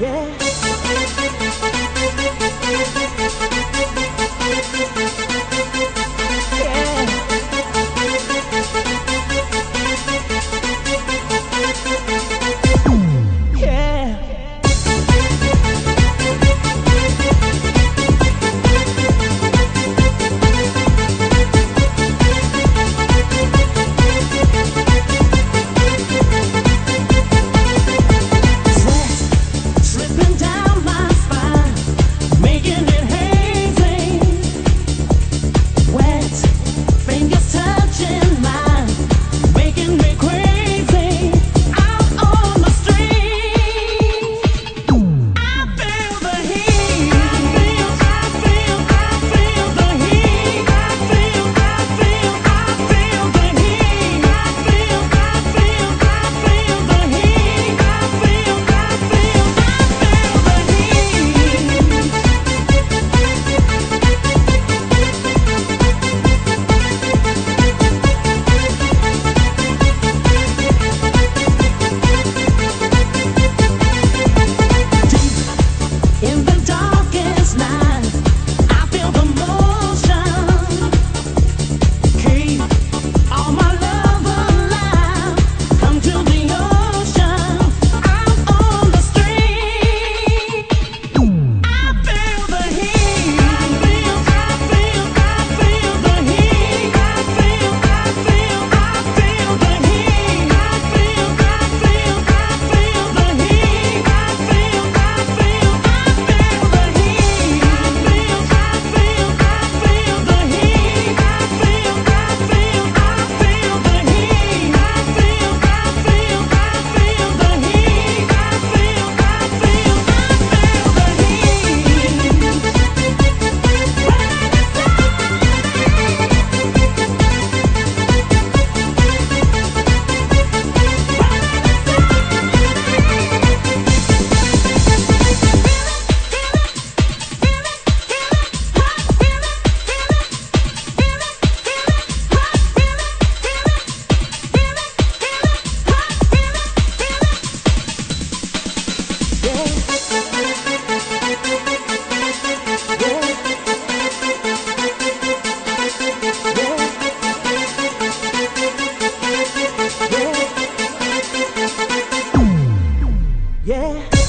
yeah. yeah.